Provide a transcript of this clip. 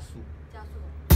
加速。